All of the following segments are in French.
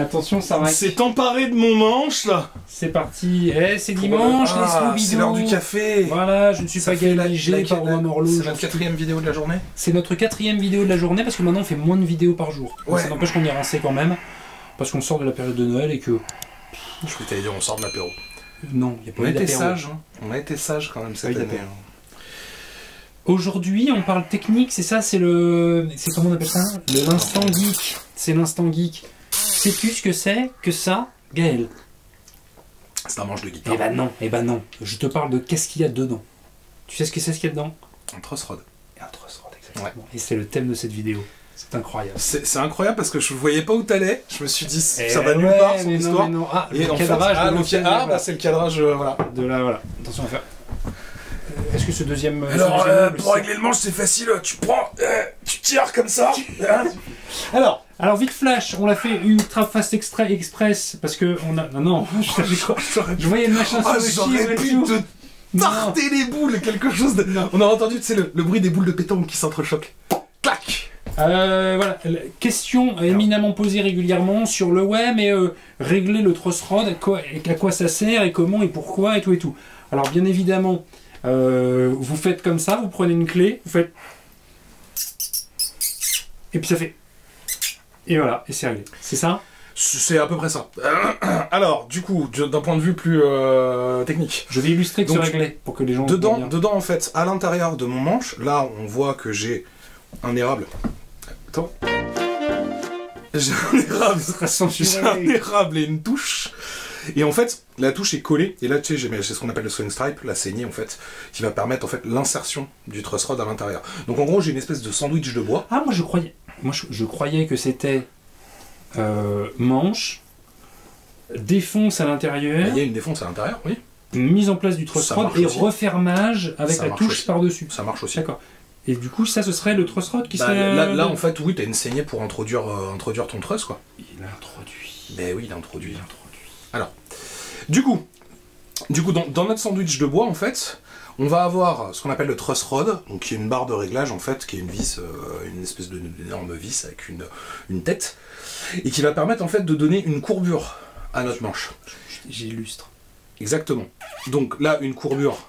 Attention, ça Il va. s'est emparé de mon manche là. C'est parti. Eh, c'est dimanche, les Ah. C'est l'heure du café. Voilà, je ne suis Ça pas galigé par la- Orlou. C'est notre quatrième vidéo de la journée. C'est notre quatrième vidéo de la journée parce que maintenant on fait moins de vidéos par jour. Ouais. Ça n'empêche qu'on est rincé quand même. Parce qu'on sort de la période de Noël et que. Je voulais t'allais dire on sort de l'apéro. Non, il n'y a pas On a eu été sages. hein. On a été sages quand même cette année. hein. Aujourd'hui, on parle technique, c'est ça, c'est le. C'est comment on appelle ça? Le l'instant geek. C'est l'instant geek. Sais-tu ce que c'est que ça, Gaël? C'est un manche de guitare. Eh ben non, eh ben non. Je te parle de qu'est-ce qu'il y a dedans. Tu sais ce que c'est ce qu'il y a dedans? Un truss rod. Et un truss rod, exactement. Et c'est le thème de cette vidéo. C'est incroyable. C'est incroyable parce que je voyais pas où t'allais. Je me suis dit ça Eh va nulle ouais, part son mais non, histoire. mais non. Ah, Et le en fait, cadrage ah, le l'ancienne- ca- ah, bah, c'est le cadrage, euh, voilà. de là, voilà. Attention à faire. Euh, Est-ce que ce deuxième. ce Alors, deuxième euh, meuble, pour régler le manche, c'est facile. Tu prends, euh, tu tires comme ça. hein. Alors, alors vite flash, on l'a fait ultra fast extra express parce que on a. Non, non, je savais quoi. Je voyais le machin Ah, sur le chiffre tarter les boules, quelque chose de. Non. On a entendu, tu sais, le, le bruit des boules de pétanque qui s'entrechoquent. Clac Euh, voilà, question éminemment posée régulièrement sur le web et euh, régler le truss rod, à quoi, à quoi ça sert et comment et pourquoi et tout et tout. Alors bien évidemment, euh, vous faites comme ça, vous prenez une clé, vous faites et puis ça fait et voilà et c'est réglé. C'est ça? C'est à peu près ça. Alors, du coup, d'un point de vue plus euh, technique. Je vais illustrer que c'est réglé pour que les gens Dedans, bien. dedans, en fait, à l'intérieur de mon manche, là, on voit que j'ai un érable. Attends. J'ai un érable. J'ai un érable et une touche. Et en fait, la touche est collée. Et là, tu sais, j'ai j'ai ce qu'on appelle le swing stripe, la saignée, en fait, qui va permettre, en fait, l'insertion du truss rod à l'intérieur. Donc, en gros, j'ai une espèce de sandwich de bois. Ah moi je croyais moi je, je croyais que c'était euh, manche défonce à l'intérieur Il y a une défonce à l'intérieur, oui. mise en place du truss rod et aussi. refermage avec Ça la touche par-dessus. Ça marche aussi. D'accord. Et du coup, ça, ce serait le truss rod qui Bah, serait. là, là, en fait, oui, t'as une saignée pour introduire, euh, introduire ton truss, quoi. Il introduit. Ben oui, il a introduit. Il introduit. Du coup, du coup dans, dans notre sandwich de bois, en fait, on va avoir ce qu'on appelle le truss rod, donc qui est une barre de réglage, en fait, qui est une vis, euh, une espèce d'énorme vis avec une, une tête, et qui va permettre, en fait, de donner une courbure à notre manche. J'illustre. Exactement. Donc là, une courbure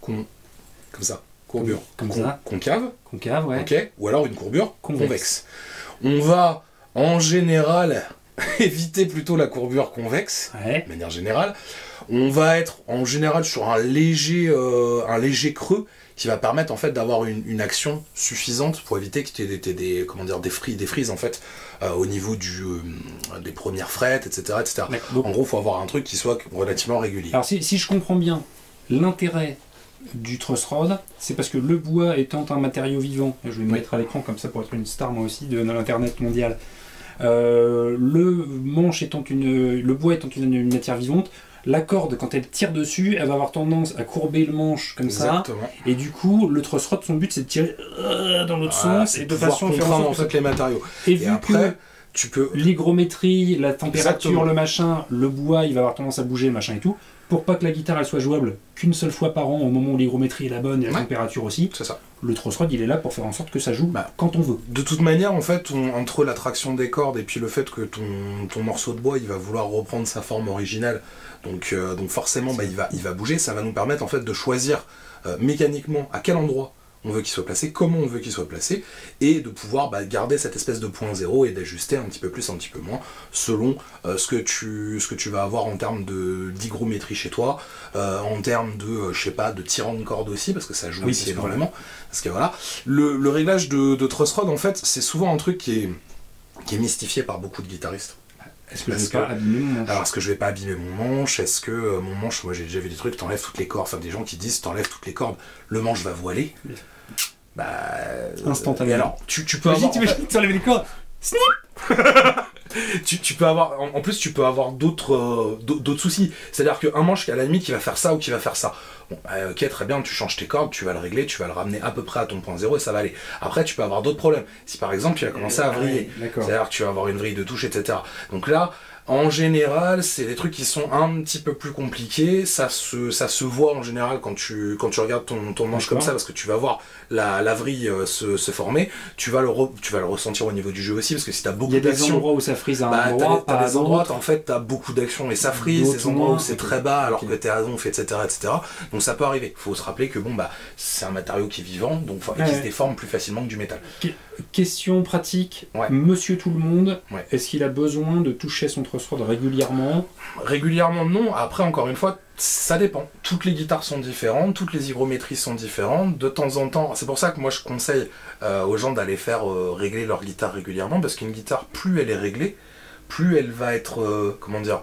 comme ça, courbure Comme con- ça. concave, Concave, ouais. ok, ou alors une courbure Convexe. convexe. On va, en général, éviter plutôt la courbure convexe Ouais. de manière générale. On va être en général sur un léger, euh, un léger creux qui va permettre en fait d'avoir une, une action suffisante pour éviter que tu aies des, comment dire, des, frises, des frises en fait euh, au niveau du, euh, des premières frettes, etc. etc. Donc, En gros, il faut avoir un truc qui soit relativement régulier. alors, si, si je comprends bien, l'intérêt du truss rod, c'est parce que le bois étant un matériau vivant, je vais me mettre à l'écran comme ça pour être une star moi aussi de, de l'internet mondial. euh, le manche étant une, le bois étant une, une matière vivante, la corde quand elle tire dessus, elle va avoir tendance à courber le manche comme ça, Exactement. et du coup le truss rod, son but c'est de tirer euh, dans l'autre sens et de façon à faire en contraindre en fait les matériaux. Et Et vu après, que tu peux l'hygrométrie, la température, Exactement. le machin, le bois, il va avoir tendance à bouger, le machin et tout, pour pas que la guitare elle soit jouable qu'une seule fois par an au moment où l'hygrométrie est la bonne et la Ouais. température aussi, c'est ça. le truss rod il est là pour faire en sorte que ça joue Bah, quand on veut. De toute manière, en fait, on- entre la traction des cordes et puis le fait que ton, ton morceau de bois, il va vouloir reprendre sa forme originale, donc, euh, donc forcément, bah, il, va, il va bouger, ça va nous permettre en fait de choisir euh, mécaniquement à quel endroit on veut qu'il soit placé, comment on veut qu'il soit placé, et de pouvoir bah, garder cette espèce de point zéro et d'ajuster un petit peu plus, un petit peu moins, selon euh, ce, que tu, ce que tu vas avoir en termes d'hygrométrie chez toi, euh, en termes de, euh, je sais pas, de tirant de corde aussi, parce que ça joue Oui, aussi énormément. Parce que voilà, le, le réglage de, de truss rod, en fait, c'est souvent un truc qui est, qui est mystifié par beaucoup de guitaristes. Est-ce que je vais pas que- abîmer mon manche? Alors, est-ce que je vais pas abîmer mon manche? Est-ce que euh, mon manche, moi j'ai déjà vu des trucs, t'enlèves toutes les cordes, enfin des gens qui disent t'enlèves toutes les cordes, le manche va voiler. Oui. Bah. euh, Instantanément. alors, tu, tu peux Imagine, avoir. t'imagines, tu enlèves les cordes tu, tu peux avoir en, en plus tu peux avoir d'autres euh, d'autres soucis c'est à dire qu'un manche qui à la limite qui va faire ça ou qui va faire ça bon euh, ok très bien tu changes tes cordes tu vas le régler tu vas le ramener à peu près à ton point zéro et ça va aller après tu peux avoir d'autres problèmes si par exemple tu vas commencer à vriller D'accord. c'est à dire que tu vas avoir une vrille de touche etc donc là En général, c'est des trucs qui sont un petit peu plus compliqués. Ça se, ça se voit en général quand tu, quand tu regardes ton, ton manche comme ça, parce que tu vas voir la, la vrille euh, se, se, former. Tu vas, le tu vas le ressentir au niveau du jeu aussi, parce que si tu as beaucoup d'actions. Il y a des endroits où ça frise à un bah, endroit, t'as, des endroits, en fait, tu as beaucoup d'actions et ça frise, des endroits où c'est très bas alors que t'es à donf, etc., etc. Donc ça peut arriver. faut se rappeler que bon, bah, c'est un matériau qui est vivant, donc et qui se déforme plus facilement que du métal. Question pratique. Monsieur tout le monde, est-ce qu'il a besoin de toucher son truss rod régulièrement? Régulièrement non. Après, encore une fois, ça dépend. Toutes les guitares sont différentes, toutes les hygrométries sont différentes. De temps en temps, c'est pour ça que moi je conseille euh, aux gens d'aller faire euh, régler leur guitare régulièrement, parce qu'une guitare, plus elle est réglée, plus elle va être, euh, comment dire,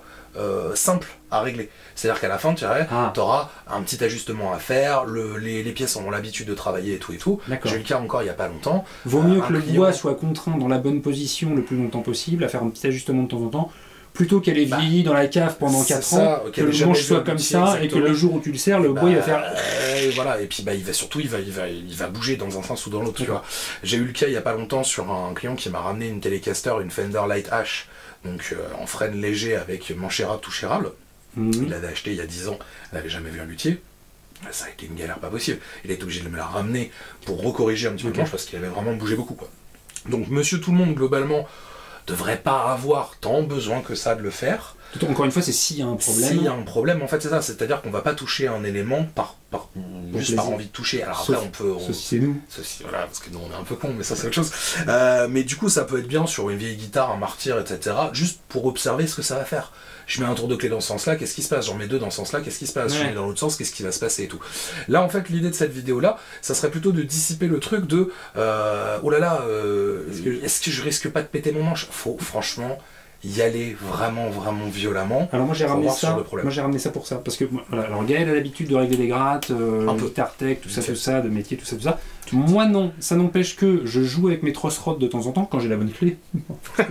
simple à régler. C'est-à-dire qu'à la fin, tu ah. auras un petit ajustement à faire, les, pièces ont l'habitude de travailler et tout et tout. J'ai eu le cas encore il n'y a pas longtemps. Vaut mieux que le bois soit contraint dans la bonne position le plus longtemps possible, à faire un petit ajustement de temps en temps, plutôt qu'elle est bah, vieillie dans la cave pendant 4 ans, que le manche soit comme ça, et que le jour où tu le sers, le bois il va faire. Et voilà, et puis bah, il va surtout il va, il va, il va bouger dans un sens ou dans l'autre. J'ai eu le cas il n'y a pas longtemps sur un client qui m'a ramené une Telecaster, une Fender Light H, donc euh, en freine léger avec manchera touchérable. Mhm. Il l'avait acheté il y a 10 ans, il n'avait jamais vu un luthier. Ça a été une galère pas possible. Il a été obligé de me la ramener pour recorriger un petit peu le manche parce qu'il avait vraiment bougé beaucoup. Quoi. Donc monsieur tout le monde, globalement, devrait pas avoir tant besoin que ça de le faire. Encore une fois, c'est s'il y a un problème. S'il y a un problème, en fait, c'est ça. C'est-à-dire qu'on va pas toucher un élément par, par juste par envie de toucher. Alors après, on peut. Ceci, c'est nous. Ceci, voilà, parce que nous, on est un peu cons, mais ça, c'est autre chose. Euh, mais du coup, ça peut être bien sur une vieille guitare, un martyr, etc. Juste pour observer ce que ça va faire je mets un tour de clé dans ce sens-là, qu'est-ce qui se passe? J'en mais deux dans ce sens-là, qu'est-ce qui se passe? Je mets dans l'autre sens, qu'est-ce qui va se passer et tout. Là, en fait, l'idée de cette vidéo-là, ça serait plutôt de dissiper le truc de euh, oh là là, euh, est-ce que, je risque pas de péter mon manche? Faut franchement y aller vraiment vraiment violemment. Alors moi j'ai ramené ça. Moi j'ai ramené ça pour ça parce que voilà, alors Gaël a l'habitude de régler les grattes, euh, guitare tech, tout ça, tout ça, de métier, tout ça, tout ça. Moi non, ça n'empêche que je joue avec mes truss rods de temps en temps quand j'ai la bonne clé.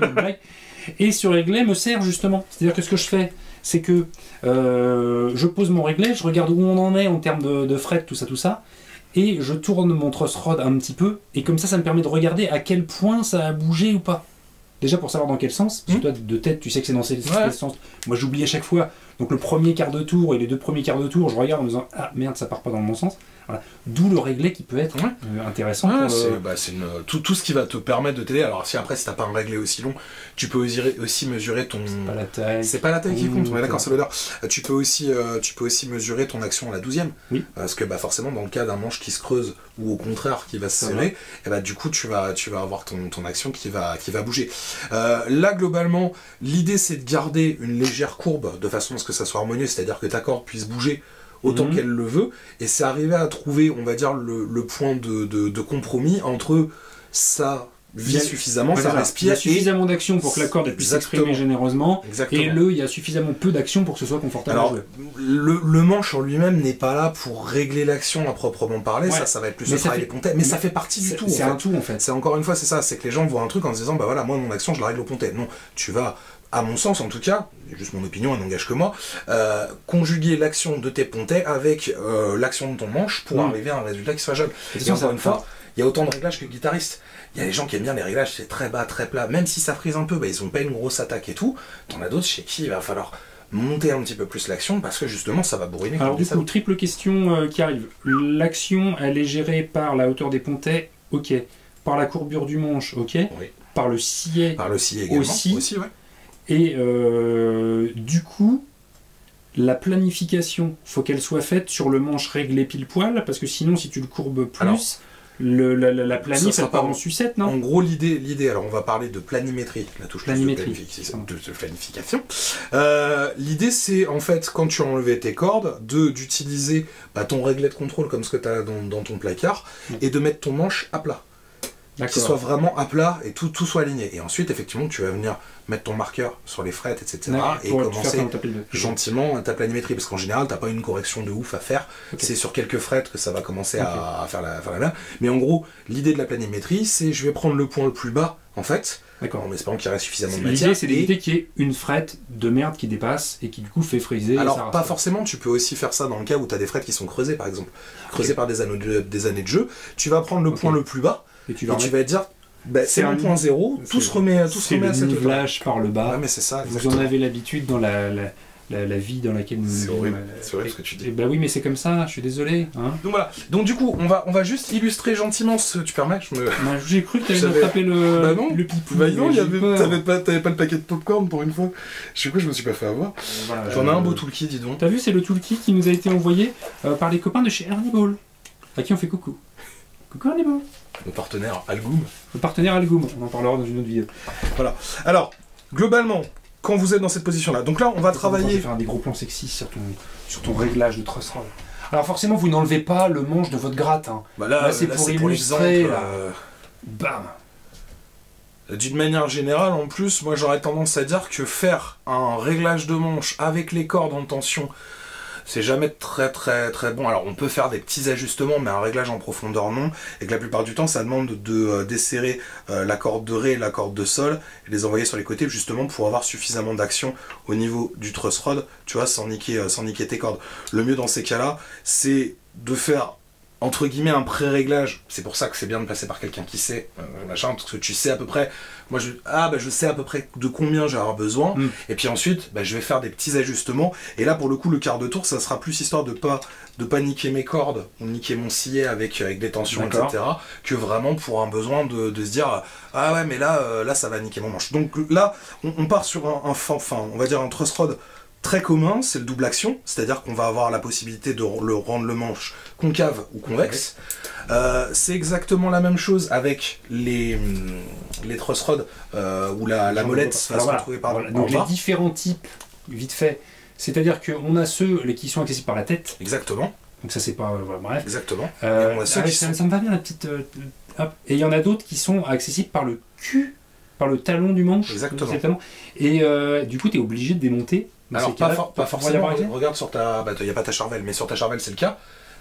Et sur réglet me sert justement. C'est-à-dire que ce que je fais, c'est que euh, je pose mon réglet, je regarde où on en est en termes de, de fret, tout ça, tout ça, et je tourne mon truss rod un petit peu, et comme ça, ça me permet de regarder à quel point ça a bougé ou pas. Déjà pour savoir dans quel sens, parce que mmh. toi de tête tu sais que c'est dans quel sens. Moi j'oublie à chaque fois. Donc le premier quart de tour et les deux premiers quarts de tour, je regarde en me disant ah merde ça part pas dans le bon D'où le réglé qui peut être euh, intéressant. Bah, tout, tout, ce qui va te permettre de t'aider. Alors si après si t'as pas un réglé aussi long, tu peux aussi, mesurer ton. C'est pas la taille. C'est pas la taille qui compte. d'accord, c'est l'odeur. Euh, tu peux aussi euh, tu peux aussi mesurer ton action à la douzième. Oui. Parce que bah forcément dans le cas d'un manche qui se creuse ou au contraire qui va se serrer, et eh bah du coup tu vas tu vas avoir ton, ton action qui va qui va bouger. là globalement l'idée c'est de garder une légère courbe de façon à ce que ça soit harmonieux, c'est-à-dire que ta corde puisse bouger autant mhm. qu'elle le veut, et c'est arriver à trouver, on va dire, le, point de, compromis entre ça vit suffisamment, ça respire. Il y a suffisamment d'action pour que la corde puisse s'exprimer généreusement. Et le, il y a suffisamment peu d'action pour que ce soit confortable Alors, Le, manche en lui-même n'est pas là pour régler l'action à proprement parler. Ça, ça va être plus le travail des Mais, ça fait partie du tout. C'est un tout en fait. C'est encore une fois, c'est ça. C'est que les gens voient un truc en se disant, bah voilà, moi mon action, je la règle au pontet. Non, tu vas à mon sens en tout cas, juste mon opinion, elle n'engage que moi, euh, conjuguer l'action de tes pontets avec euh, l'action de ton manche pour mm. arriver à un résultat qui soit jeune. Et encore une fois, il y a autant de réglages que de guitaristes. Il y a des gens qui aiment bien les réglages, c'est très bas, très plat, même si ça frise un peu, bah, ils ont pas une grosse attaque et tout. T'en as d'autres chez qui il va falloir monter un petit peu plus l'action parce que justement ça va bourriner. Alors du coup, triple question euh, qui arrive. L'action, elle est gérée par la hauteur des pontets, ok. Par la courbure du manche, ok. Par le sillet, par le sillet également, aussi. Et euh, du coup, la planification, faut qu'elle soit faite sur le manche réglé pile poil, parce que sinon, si tu le courbes plus, le, la, la planif, elle part en sucette, non En gros, l'idée, l'idée, alors on va parler de planimétrie, la touche planimétrie. de, planification. Euh, l'idée, c'est en fait, quand tu as enlevé tes cordes, de d'utiliser bah, ton réglet de contrôle comme ce que tu as dans, ton placard, et de mettre ton manche à plat qu'il soit vraiment à plat et tout, tout soit aligné. Et ensuite, effectivement, tu vas venir mettre ton marqueur sur les frettes, etc. et commencer gentiment ta planimétrie. Parce qu'en général, t'as pas une correction de ouf à faire. C'est sur quelques frettes que ça va commencer à, faire la, faire la Mais en gros, l'idée de la planimétrie, c'est je vais prendre le point le plus bas, en fait, en espérant qu'il reste suffisamment de matière. L'idée, c'est d'éviter qu'il y ait une frette de merde qui dépasse et qui du coup fait friser. Alors, pas forcément, tu peux aussi faire ça dans le cas où tu as des frettes qui sont creusées, par exemple. Creusées par des années, de, des années de jeu. Tu vas prendre le point le plus bas et tu, vas, dire Bah, c'est un 1.0, tout se remet, tout se C'est remet à cette nivelage par le bas. Ouais, mais c'est ça, Vous en avez l'habitude dans la, la, la, la vie dans laquelle nous C'est horrible, Euh, c'est horrible ce que tu et dis. bah oui, mais c'est comme ça, je suis désolé. Hein. Donc voilà. Donc du coup, on va, on va juste illustrer gentiment ce. Tu permets Je me. Moi, J'ai cru que tu J'avais- allais m'attraper le, Bah non. le pipou. Bah non, t'avais pas, pas le paquet de popcorn pour une fois. Je sais quoi, je me suis pas fait avoir. Voilà, J'en ai un euh, beau toolkit, dis donc. T'as vu, c'est le toolkit qui nous a été envoyé euh, par les copains de chez Ernie Ball, à qui on fait coucou. Coucou Ernie Ball. Mon partenaire Algoum. Le partenaire Algoum, on en parlera dans une autre vidéo. Alors, globalement, quand vous êtes dans cette position-là, donc là, on va travailler. faire des gros plans sexy sur ton, sur ton réglage de truss rod. Alors forcément, vous n'enlevez pas le manche de votre gratte. Hein. Bah Là, c'est pour illustrer, là. euh, Bam D'une manière générale, en plus, moi j'aurais tendance à dire que faire un réglage de manche avec les cordes en tension, c'est jamais très très très bon. Alors on peut faire des petits ajustements, mais un réglage en profondeur non. Et que la plupart du temps, ça demande de euh, desserrer euh, la corde de ré et la corde de sol et les envoyer sur les côtés justement pour avoir suffisamment d'action au niveau du truss rod, tu vois, sans niquer, euh, sans niquer tes cordes. Le mieux dans ces cas-là, c'est de faire entre guillemets un pré-réglage. C'est pour ça que c'est bien de passer par quelqu'un qui sait, euh, machin, parce que tu sais à peu près. Moi, je, ah, bah, je sais à peu près de combien j'ai avoir besoin. Mm. Et puis ensuite, bah, je vais faire des petits ajustements. Et là, pour le coup, le quart de tour, ça sera plus histoire de pas de pas niquer mes cordes ou niquer mon sillet avec avec des tensions, etc. Que vraiment pour un besoin de, de se dire ah ouais, mais là, euh, là, ça va niquer mon manche. Donc là, on, on part sur un, un fin- enfin, on va dire un truss rod très commun, c'est le double action, c'est-à-dire qu'on va avoir la possibilité de le rendre le manche concave ou convexe. Euh, c'est exactement la même chose avec les, hum, les truss rods euh, où la, la molette va Alors se voilà, retrouver par voilà. Donc les différents types, vite fait, c'est-à-dire qu'on a ceux les qui sont accessibles par la tête, Exactement, donc ça c'est pas... euh, voilà, bref. exactement. Euh, Et on a ceux ah, qui ça, sont- ça me va bien la petite... hop. Et il y en a d'autres qui sont accessibles par le cul, par le talon du manche. Exactement. Et euh, du coup, tu es obligé de démonter. Alors pas, for- forcément, accès. regarde sur ta... Bah, il n'y a pas ta charvelle, mais sur ta charvelle c'est le cas.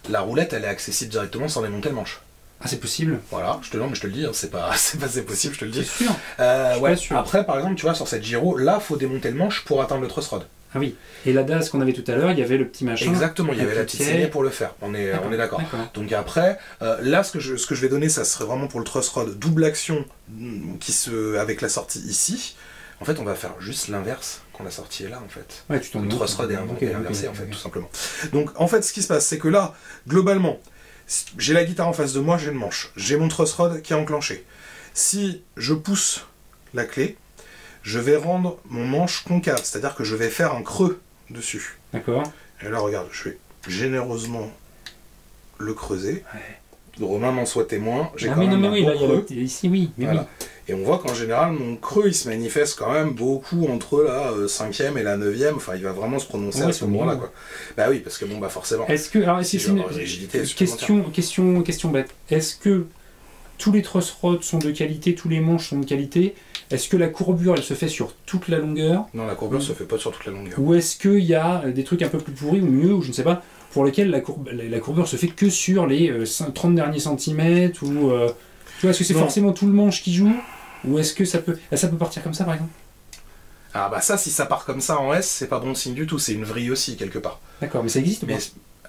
La roulette, elle est accessible directement sans démonter le manche. Ah, c'est possible. Voilà, je te, non, mais je te le dis, hein, c'est pas, c'est pas c'est possible, je te le C'est dis. sûr. Euh, ouais. sûr. Après, par exemple, tu vois, sur cette gyro, là, faut démonter le manche pour atteindre le truss rod. Ah oui. Et la DAS qu'on avait tout à l'heure, il y avait le petit machin. Exactement, il y avait la petite saignée pour le faire. On est, on est d'accord. D'accord. Donc après, euh, là, ce que, je, ce que je vais donner, ça serait vraiment pour le truss rod double action mm, qui se, avec la sortie ici. En fait, on va faire juste l'inverse quand la sortie est là, en fait. Ouais, tu montres. truss rod est inventé inversé, en fait, tout simplement. Donc, en fait, ce qui se passe, c'est que là, globalement, j'ai la guitare en face de moi, j'ai le manche. J'ai mon truss rod qui est enclenché. Si je pousse la clé, je vais rendre mon manche concave, c'est-à-dire que je vais faire un creux dessus. D'accord. Et là, regarde, je vais généreusement le creuser. Ouais. Romain m'en soit témoin. J'ai Ah quand oui, non, même mais un oui, bon là, il y a creux. ici, oui. Mais Voilà. Et on voit qu'en général, mon creux, il se manifeste quand même beaucoup entre la euh, cinquième et la neuvième. Enfin, il va vraiment se prononcer Ouais, à ce moment-là, quoi. Bah oui, parce que bon, bah forcément. oui. Est-ce que. Alors, Si c'est une avoir une rigidité question, question, question bête. Est-ce que tous les truss rods sont de qualité, tous les manches sont de qualité Est-ce que la courbure, elle se fait sur toute la longueur? Non, la courbure se fait pas sur toute la longueur. Ou est-ce qu'il y a euh, des trucs un peu plus pourris ou mieux, ou je ne sais pas, pour lesquels la, courbe, la, la courbure se fait que sur les euh, cin- 30 derniers centimètres ou euh, tu vois, est-ce que c'est forcément tout le manche qui joue? Ou est-ce que ça peut ça peut partir comme ça par exemple? Ah bah ça, si ça part comme ça en S, c'est pas bon signe du tout. C'est une vrille aussi, quelque part. D'accord, mais ça existe ou Mais pas?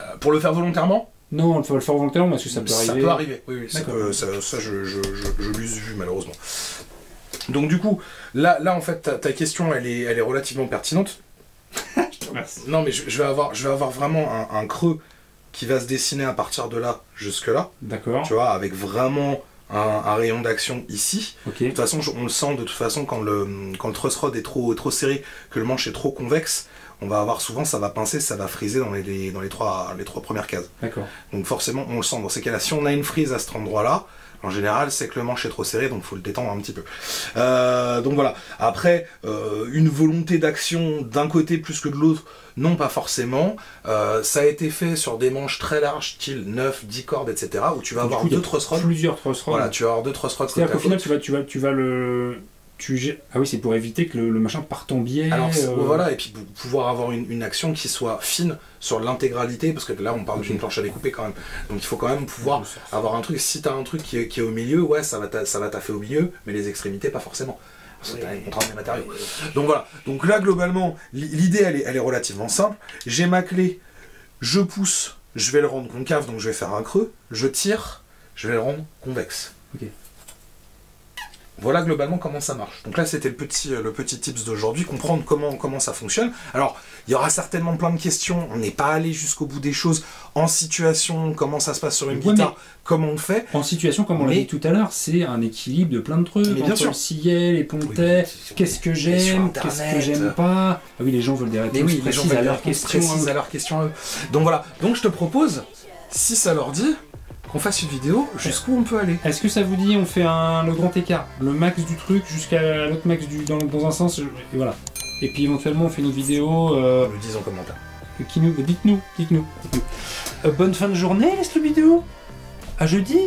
euh, pour le faire volontairement, Non, on le faire volontairement, est-ce que ça peut arriver Oui, oui, ça, peut- ça, ça, je, je, je, je l'use vu, malheureusement. Donc du coup, là, là en fait, ta, ta question, elle est, elle est relativement pertinente. Merci. Non, mais je, je vais, avoir, je vais avoir vraiment un, un creux qui va se dessiner à partir de là jusque là, D'accord. tu vois, avec vraiment un, un rayon d'action ici. De toute façon, je- on le sent de toute façon quand le, quand le truss rod est trop, trop serré, que le manche est trop convexe, on va avoir souvent, ça va pincer, ça va friser dans les, dans les, trois, les trois premières cases. D'accord. Donc forcément, on le sent. Dans ces cas-là, si on a une frise à cet endroit-là, en général, c'est que le manche est trop serré, donc il faut le détendre un petit peu. Euh, donc voilà. Après, euh, une volonté d'action d'un côté plus que de l'autre, non, pas forcément. Euh, ça a été fait sur des manches très larges, style 9, 10 cordes, etc., où tu vas avoir coup, il y a deux truss rods. Plusieurs truss rods. Voilà, tu vas avoir deux truss rods C'est-à-dire qu'au final, tu vas, tu vas, tu vas le. Tu Ah oui, c'est pour éviter que le, le machin parte en biais. Alors euh, voilà, et puis pour pouvoir avoir une, une action qui soit fine sur l'intégralité, parce que là on parle d'une planche à découper quand même. Donc il faut quand même pouvoir avoir un truc, si t'as un truc qui est, qui est au milieu, ouais, ça va t'a- ça va taffer au milieu, mais les extrémités, pas forcément. Parce que t'as une contrainte des matériaux. Donc voilà. Donc là, globalement, l'idée, elle est, elle est relativement simple. J'ai ma clé, je pousse, je vais le rendre concave, donc je vais faire un creux. Je tire, je vais le rendre convexe. Ok. Voilà globalement comment ça marche. Donc là, c'était le petit, le petit tips d'aujourd'hui, comprendre comment, comment ça fonctionne. Alors, il y aura certainement plein de questions. On n'est pas allé jusqu'au bout des choses. En situation, comment ça se passe sur une guitare, comment on fait. En situation, comme on l'a dit tout à l'heure, c'est un équilibre de plein de trucs. Mais bien entre sûr. le sillet, les pontets, Oui, qu'est-ce que j'aime, qu'est-ce que j'aime pas. Ah oui, les gens veulent des Mais réponses oui, les gens précises veulent à leurs questions. hein. à leurs questions. Donc voilà. Donc je te propose, si ça leur dit, qu'on fasse une vidéo jusqu'où on peut aller. Est-ce que ça vous dit, on fait un, le grand écart, le max du truc jusqu'à l'autre max du, dans, dans un sens, et voilà. Et puis éventuellement, on fait une vidéo. euh, le dit en commentaire. qui nous, dites-nous, dites-nous. dites-nous. Euh, bonne fin de journée, laisse le vidéo. À jeudi.